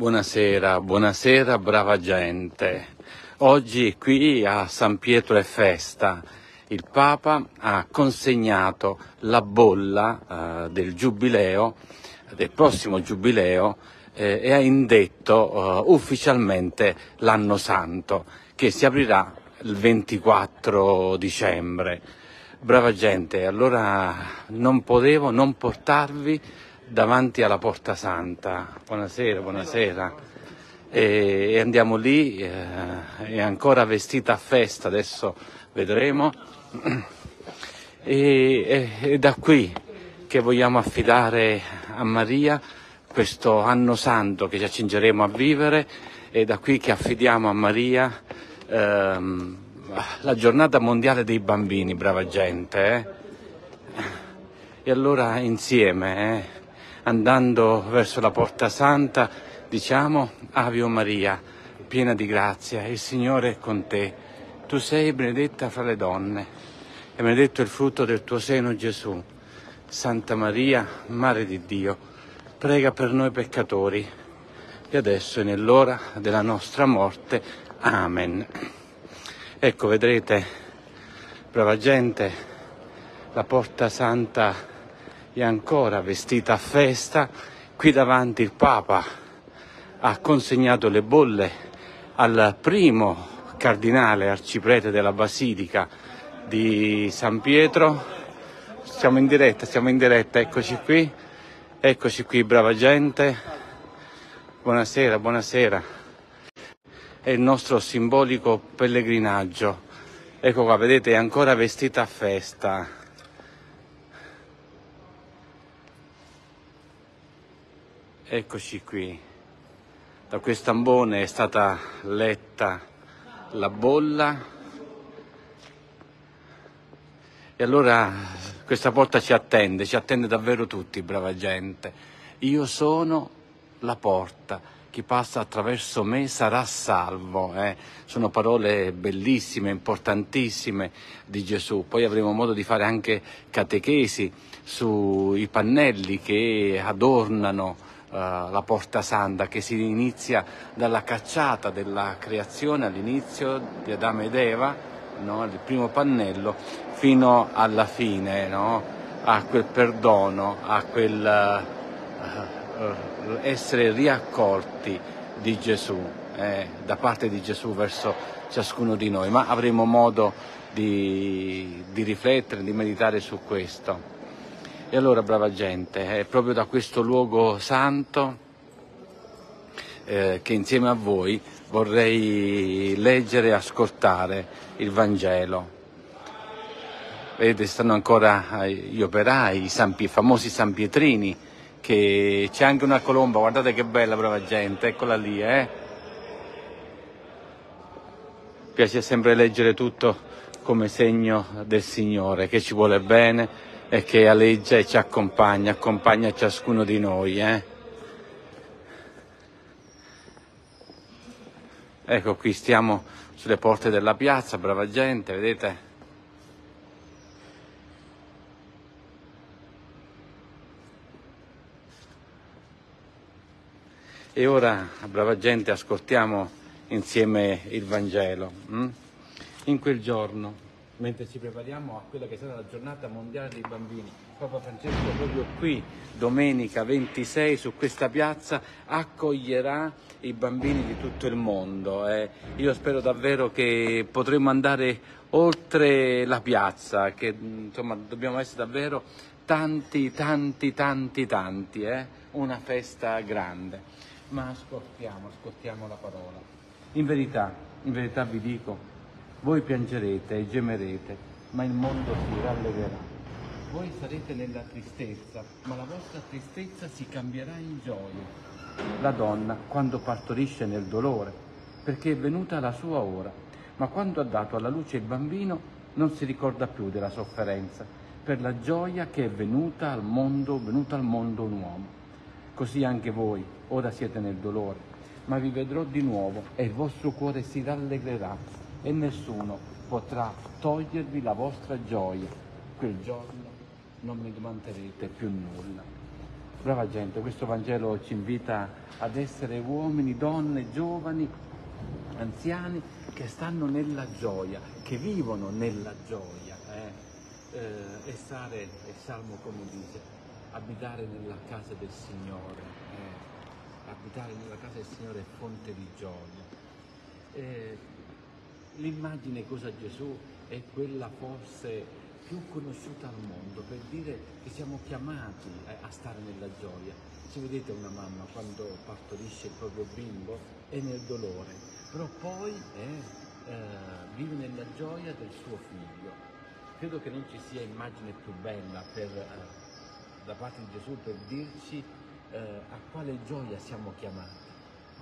Buonasera, buonasera brava gente. Oggi qui a San Pietro è festa. Il Papa ha consegnato la bolla eh, del giubileo, del prossimo giubileo, eh, e ha indetto eh, ufficialmente l'anno santo, che si aprirà il 24 dicembre. Brava gente, allora non potevo non portarvi davanti alla Porta Santa. Buonasera, buonasera. E, e andiamo lì, eh, è ancora vestita a festa, adesso vedremo. E, e, è da qui che vogliamo affidare a Maria questo anno santo che ci accingeremo a vivere, è da qui che affidiamo a Maria ehm, la giornata mondiale dei bambini, brava gente. Eh? E allora insieme, eh, andando verso la porta santa, diciamo Ave Maria, piena di grazia, il Signore è con te. Tu sei benedetta fra le donne e benedetto il frutto del tuo seno Gesù. Santa Maria, Mare di Dio, prega per noi peccatori, e adesso è nell'ora della nostra morte. Amen. Ecco, vedrete, brava gente, la porta santa è ancora vestita a festa, qui davanti il Papa ha consegnato le bolle al primo cardinale arciprete della Basilica di San Pietro. Siamo in diretta, siamo in diretta, eccoci qui, eccoci qui, brava gente. Buonasera, buonasera. È il nostro simbolico pellegrinaggio. Ecco qua, vedete, è ancora vestita a festa. Eccoci qui. Da quest'ambone è stata letta la bolla e allora questa porta ci attende, ci attende davvero tutti, brava gente. Io sono la porta, chi passa attraverso me sarà salvo. Eh? Sono parole bellissime, importantissime di Gesù. Poi avremo modo di fare anche catechesi sui pannelli che adornano la porta santa che si inizia dalla cacciata della creazione all'inizio di Adamo ed Eva, no? il primo pannello, fino alla fine, no? a quel perdono, a quel uh, uh, essere riaccolti di Gesù, eh, da parte di Gesù verso ciascuno di noi, ma avremo modo di, di riflettere, di meditare su questo. E allora, brava gente, è proprio da questo luogo santo eh, che insieme a voi vorrei leggere e ascoltare il Vangelo. Vedete, stanno ancora gli operai, i, San, i famosi San Pietrini, che c'è anche una colomba, guardate che bella, brava gente, eccola lì, eh. Piace sempre leggere tutto come segno del Signore, che ci vuole bene e che aleggia e ci accompagna, accompagna ciascuno di noi. Eh? Ecco qui stiamo sulle porte della piazza, brava gente, vedete? E ora, brava gente, ascoltiamo insieme il Vangelo. Hm? In quel giorno mentre ci prepariamo a quella che sarà la giornata mondiale dei bambini. Papa Francesco proprio qui, domenica 26, su questa piazza, accoglierà i bambini di tutto il mondo. Eh. Io spero davvero che potremo andare oltre la piazza, che insomma dobbiamo essere davvero tanti, tanti, tanti, tanti, eh. una festa grande. Ma ascoltiamo, ascoltiamo la parola. In verità, in verità vi dico, voi piangerete e gemerete, ma il mondo si rallegrerà. Voi sarete nella tristezza, ma la vostra tristezza si cambierà in gioia. La donna, quando partorisce nel dolore, perché è venuta la sua ora, ma quando ha dato alla luce il bambino non si ricorda più della sofferenza, per la gioia che è venuta al mondo, venuto al mondo un uomo. Così anche voi, ora siete nel dolore, ma vi vedrò di nuovo e il vostro cuore si rallegrerà e nessuno potrà togliervi la vostra gioia. Quel giorno non mi domanderete più nulla. Brava gente, questo Vangelo ci invita ad essere uomini, donne, giovani, anziani che stanno nella gioia, che vivono nella gioia. Eh? Eh, e stare, il Salmo come dice, abitare nella casa del Signore. Eh? Abitare nella casa del Signore è fonte di gioia. Eh, l'immagine cosa Gesù è quella forse più conosciuta al mondo per dire che siamo chiamati a stare nella gioia. Se vedete una mamma quando partorisce il proprio bimbo è nel dolore, però poi eh, eh, vive nella gioia del suo figlio. Credo che non ci sia immagine più bella per, eh, da parte di Gesù per dirci eh, a quale gioia siamo chiamati,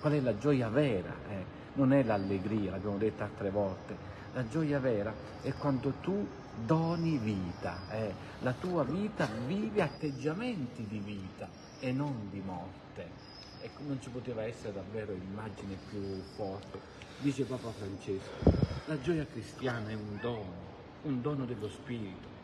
qual è la gioia vera, eh. Non è l'allegria, l'abbiamo detto altre volte, la gioia vera è quando tu doni vita, eh. la tua vita vive atteggiamenti di vita e non di morte. Ecco, non ci poteva essere davvero immagine più forte. Dice Papa Francesco, la gioia cristiana è un dono, un dono dello Spirito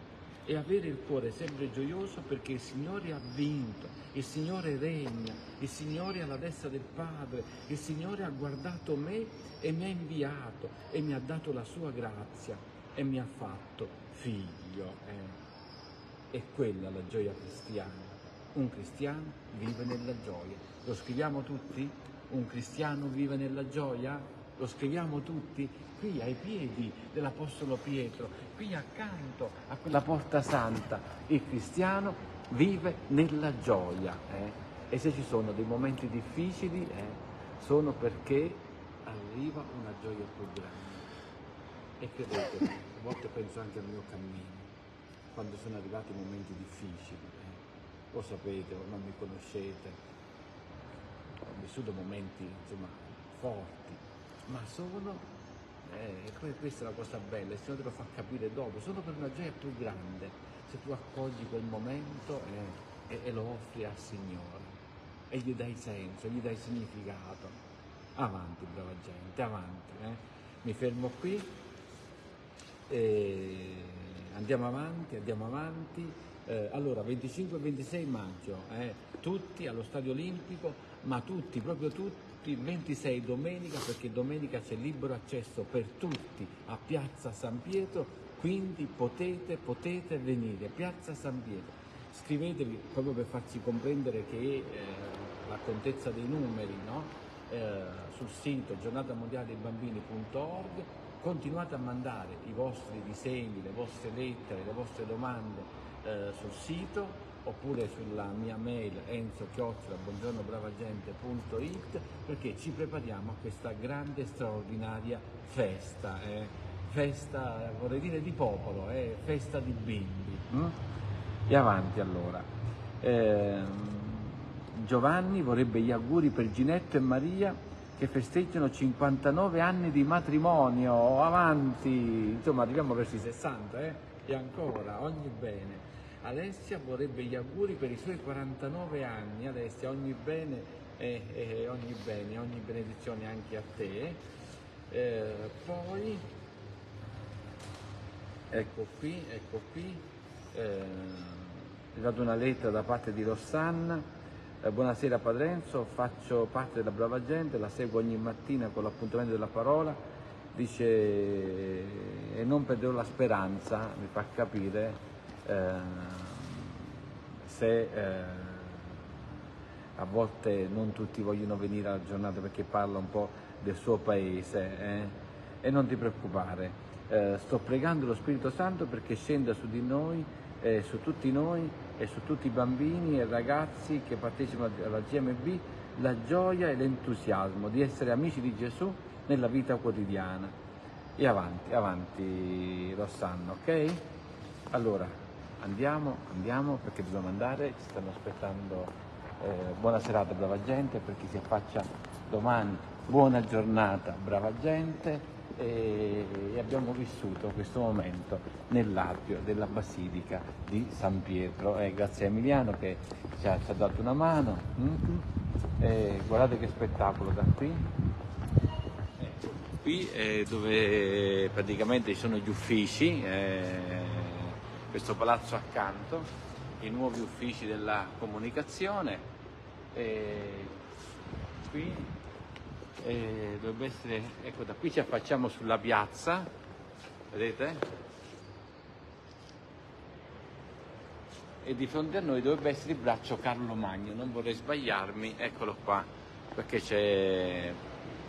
e avere il cuore sempre gioioso perché il Signore ha vinto, il Signore regna, il Signore è alla destra del Padre, il Signore ha guardato me e mi ha inviato e mi ha dato la sua grazia e mi ha fatto figlio. Eh. È quella la gioia cristiana. Un cristiano vive nella gioia. Lo scriviamo tutti? Un cristiano vive nella gioia? Lo scriviamo tutti? Qui ai piedi dell'Apostolo Pietro, qui accanto a quella porta santa, il cristiano vive nella gioia. Eh? E se ci sono dei momenti difficili, eh, sono perché arriva una gioia più grande. E credetemi, a volte penso anche al mio cammino, quando sono arrivati momenti difficili. Eh. Lo sapete, o non mi conoscete, ho vissuto momenti insomma, forti, ma sono, eh, questa è la cosa bella, il Signore te lo fa capire dopo, sono per una gioia più grande, se tu accogli quel momento eh, e, e, lo offri al Signore e gli dai senso, gli dai significato. Avanti, brava gente, avanti. Eh. Mi fermo qui. E andiamo avanti, andiamo avanti. Eh, allora, 25 e 26 maggio, eh, tutti allo Stadio Olimpico, ma tutti, proprio tutti, 26 domenica, perché domenica c'è libero accesso per tutti a Piazza San Pietro, quindi potete, potete venire, Piazza San Pietro. Scrivetevi proprio per farci comprendere che eh, la contezza dei numeri, no? eh, sul sito giornatamondiale continuate a mandare i vostri disegni, le vostre lettere, le vostre domande eh, sul sito oppure sulla mia mail enzo buongiornobravagente.it perché ci prepariamo a questa grande straordinaria festa, eh? festa vorrei dire di popolo, eh? festa di bimbi. Mm? E avanti allora. Eh, Giovanni vorrebbe gli auguri per Ginetto e Maria che festeggiano 59 anni di matrimonio, avanti, insomma arriviamo verso i 60 eh? e ancora, ogni bene. Alessia vorrebbe gli auguri per i suoi 49 anni, Alessia ogni bene e eh, ogni bene, ogni benedizione anche a te. Eh, poi, ecco qui, ecco qui, eh, è dato una lettera da parte di Rossana eh, buonasera Padre Enzo, faccio parte della brava gente, la seguo ogni mattina con l'appuntamento della parola, dice e non perderò la speranza, mi fa capire eh, se eh, a volte non tutti vogliono venire alla giornata perché parla un po' del suo paese eh? e non ti preoccupare, eh, sto pregando lo Spirito Santo perché scenda su di noi, eh, su tutti noi e su tutti i bambini e ragazzi che partecipano alla GMB la gioia e l'entusiasmo di essere amici di Gesù nella vita quotidiana. E avanti, avanti lo sanno, ok? Allora, andiamo, andiamo perché dobbiamo andare, ci stanno aspettando eh, buona serata brava gente per chi si affaccia domani, buona giornata brava gente e abbiamo vissuto questo momento nell'Arpio della Basilica di San Pietro. Eh, grazie a Emiliano che ci ha, ci ha dato una mano. Mm-hmm. Eh, guardate che spettacolo da qui. Eh, qui è dove praticamente ci sono gli uffici, eh, questo palazzo accanto i nuovi uffici della comunicazione. E qui e dovrebbe essere, ecco da qui ci affacciamo sulla piazza, vedete? E di fronte a noi dovrebbe essere il braccio Carlo Magno, non vorrei sbagliarmi, eccolo qua, perché c'è...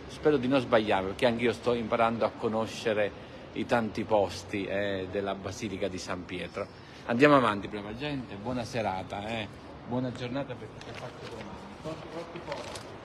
Spero di non sbagliarmi, perché anche io sto imparando a conoscere i tanti posti eh, della Basilica di San Pietro. Andiamo avanti, brava gente, buona serata, eh. buona giornata per chi ha fatto domani.